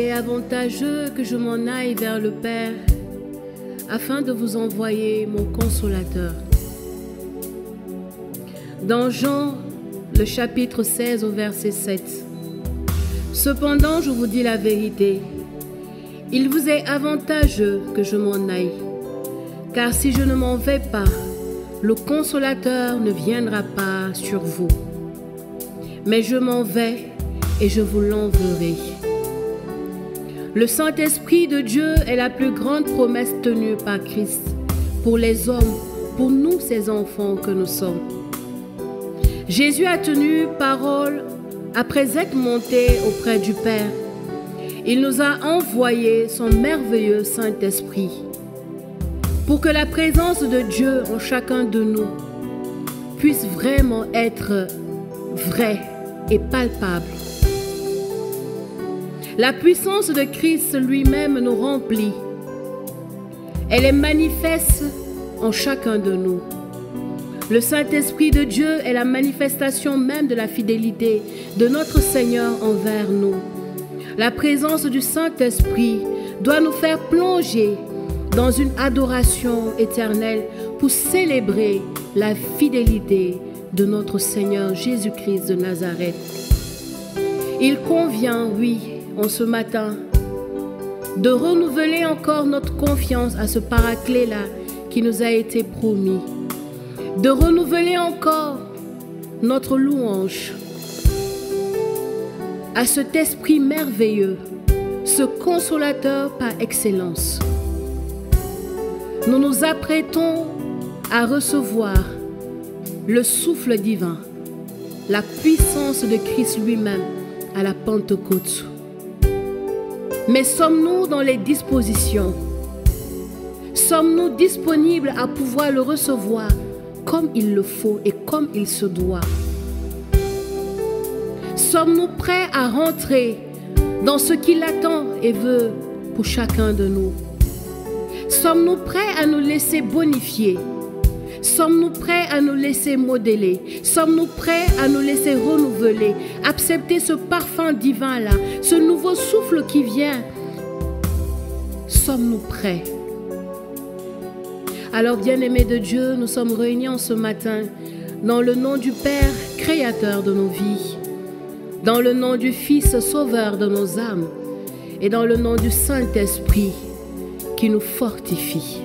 avantageux que je m'en aille vers le Père afin de vous envoyer mon consolateur. Dans Jean, le chapitre 16 au verset 7. Cependant, je vous dis la vérité, il vous est avantageux que je m'en aille, car si je ne m'en vais pas, le consolateur ne viendra pas sur vous. Mais je m'en vais et je vous l'enverrai. Le Saint-Esprit de Dieu est la plus grande promesse tenue par Christ pour les hommes, pour nous, ses enfants que nous sommes. Jésus a tenu parole après être monté auprès du Père. Il nous a envoyé son merveilleux Saint-Esprit pour que la présence de Dieu en chacun de nous puisse vraiment être vraie et palpable. La puissance de Christ lui-même nous remplit. Elle est manifeste en chacun de nous. Le Saint-Esprit de Dieu est la manifestation même de la fidélité de notre Seigneur envers nous. La présence du Saint-Esprit doit nous faire plonger dans une adoration éternelle pour célébrer la fidélité de notre Seigneur Jésus-Christ de Nazareth. Il convient, oui, en ce matin, de renouveler encore notre confiance à ce paraclet-là qui nous a été promis, de renouveler encore notre louange à cet esprit merveilleux, ce consolateur par excellence. Nous nous apprêtons à recevoir le souffle divin, la puissance de Christ lui-même à la Pentecôte. Mais sommes-nous dans les dispositions? Sommes-nous disponibles à pouvoir le recevoir comme il le faut et comme il se doit? Sommes-nous prêts à rentrer dans ce qu'il attend et veut pour chacun de nous? Sommes-nous prêts à nous laisser bonifier Sommes-nous prêts à nous laisser modeler? Sommes-nous prêts à nous laisser renouveler? Accepter ce parfum divin-là, ce nouveau souffle qui vient? Sommes-nous prêts? Alors, bien-aimés de Dieu, nous sommes réunis en ce matin dans le nom du Père, créateur de nos vies, dans le nom du Fils, sauveur de nos âmes, et dans le nom du Saint-Esprit qui nous fortifie.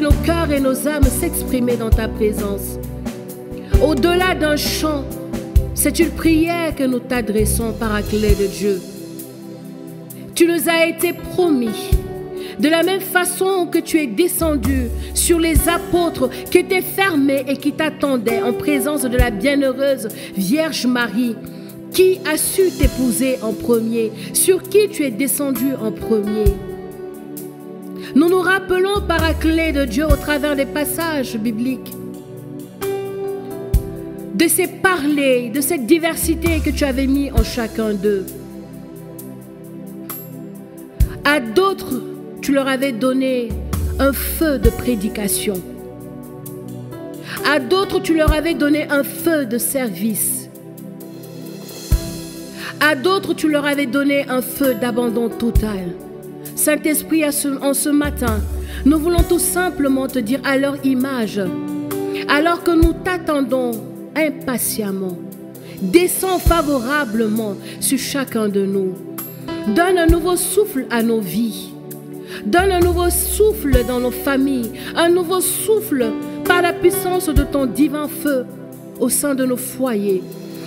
Nos cœurs et nos âmes s'exprimer dans ta présence. Au-delà d'un chant, c'est une prière que nous t'adressons, par clé de Dieu. Tu nous as été promis De la même façon que tu es descendu sur les apôtres qui étaient fermés et qui t'attendaient en présence de la bienheureuse Vierge Marie, qui a su t'épouser en premier, sur qui tu es descendu en premier. Nous nous rappelons par la clé de Dieu au travers des passages bibliques de ces parler, de cette diversité que tu avais mis en chacun d'eux. À d'autres, tu leur avais donné un feu de prédication. À d'autres, tu leur avais donné un feu de service. À d'autres, tu leur avais donné un feu d'abandon total. Saint-Esprit, en ce matin, nous voulons tout simplement te dire à leur image, alors que nous t'attendons impatiemment, descends favorablement sur chacun de nous. Donne un nouveau souffle à nos vies. Donne un nouveau souffle dans nos familles, un nouveau souffle par la puissance de ton divin feu au sein de nos foyers,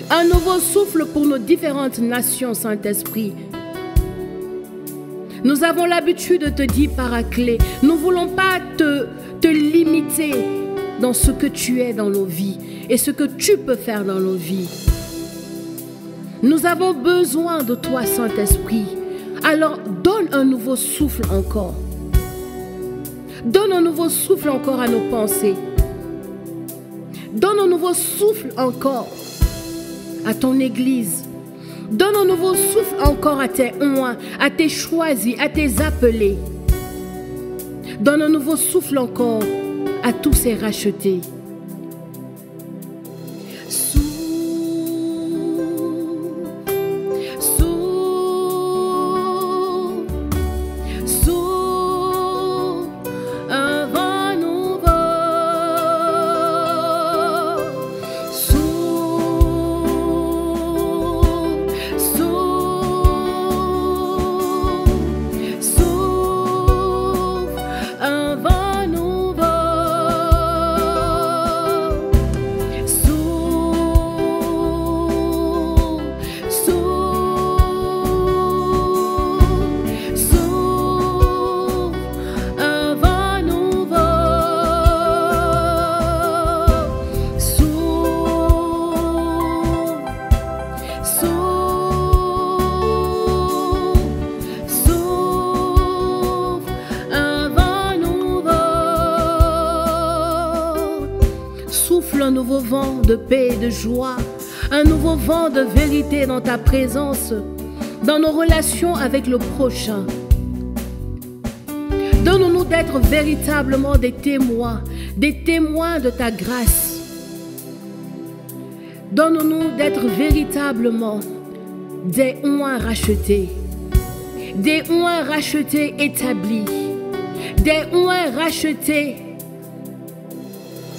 un nouveau souffle pour nos différentes nations, Saint-Esprit. Nous avons l'habitude de te dire paraclet, nous ne voulons pas te, te limiter dans ce que tu es dans nos vies et ce que tu peux faire dans nos vies. Nous avons besoin de toi, Saint-Esprit. Alors donne un nouveau souffle encore. Donne un nouveau souffle encore à nos pensées. Donne un nouveau souffle encore à ton Église. Donne un nouveau souffle encore à tes oins, à tes choisis, à tes appelés. Donne un nouveau souffle encore à tous ces rachetés. De paix et de joie, un nouveau vent de vérité dans ta présence, dans nos relations avec le prochain. Donne-nous d'être véritablement des témoins, des témoins de ta grâce. Donne-nous d'être véritablement des oins rachetés, des oins rachetés établis, des oins rachetés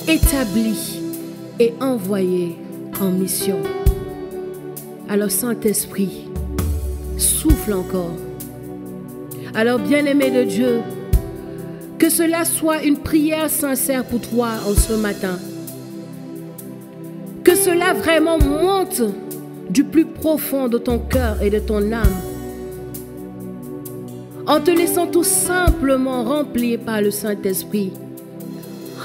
établis et envoyé en mission. Alors Saint-Esprit, souffle encore. Alors bien-aimé de Dieu, que cela soit une prière sincère pour toi en ce matin. Que cela vraiment monte du plus profond de ton cœur et de ton âme. En te laissant tout simplement remplir par le Saint-Esprit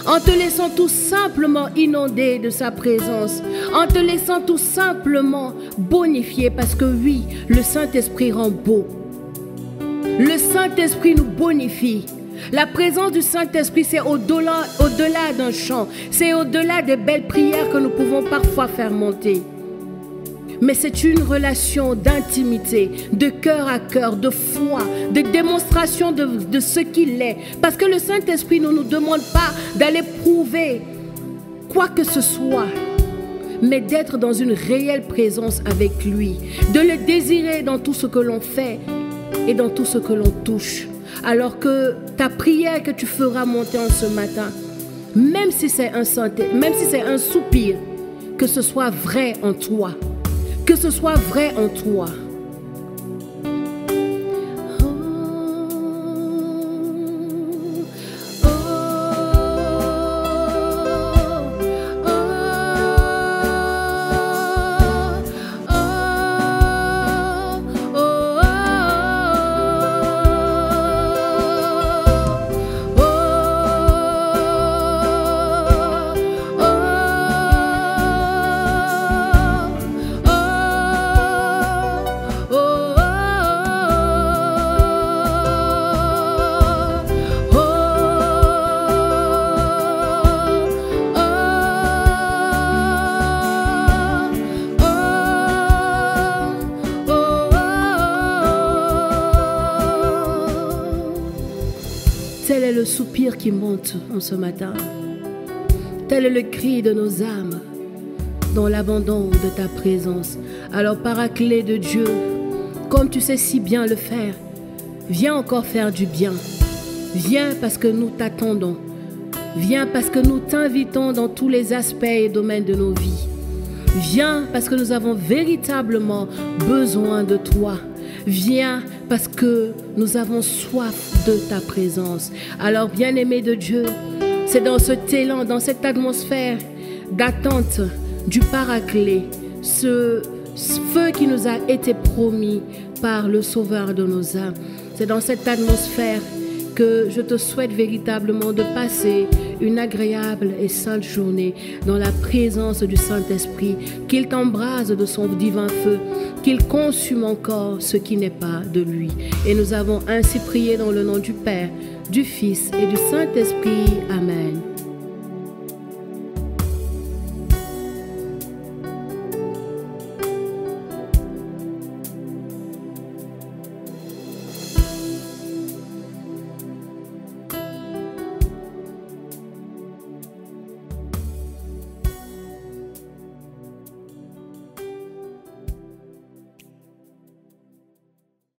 en te laissant tout simplement inonder de sa présence, en te laissant tout simplement bonifier, parce que oui, le Saint-Esprit rend beau. Le Saint-Esprit nous bonifie. La présence du Saint-Esprit, c'est au-delà au d'un chant, c'est au-delà des belles prières que nous pouvons parfois faire monter mais c'est une relation d'intimité, de cœur à cœur, de foi, de démonstration de, ce qu'il est. Parce que le Saint-Esprit ne nous demande pas d'aller prouver quoi que ce soit, mais d'être dans une réelle présence avec lui, de le désirer dans tout ce que l'on fait et dans tout ce que l'on touche. Alors que ta prière que tu feras monter en ce matin, même si c'est un même si c'est un soupir, que ce soit vrai en toi que ce soit vrai en toi. Soupir qui monte en ce matin. Tel est le cri de nos âmes dans l'abandon de ta présence. Alors, paraclet de Dieu, comme tu sais si bien le faire, viens encore faire du bien. Viens parce que nous t'attendons. Viens parce que nous t'invitons dans tous les aspects et domaines de nos vies. Viens parce que nous avons véritablement besoin de toi. Viens parce que nous avons soif de ta présence. Alors, bien-aimé de Dieu, c'est dans ce élan, dans cette atmosphère d'attente du paraclet, ce feu qui nous a été promis par le Sauveur de nos âmes. C'est dans cette atmosphère que je te souhaite véritablement de passer une agréable et sainte journée dans la présence du Saint-Esprit, qu'il t'embrase de son divin feu, qu'il consume encore ce qui n'est pas de lui. Et nous avons ainsi prié dans le nom du Père, du Fils et du Saint-Esprit. Amen.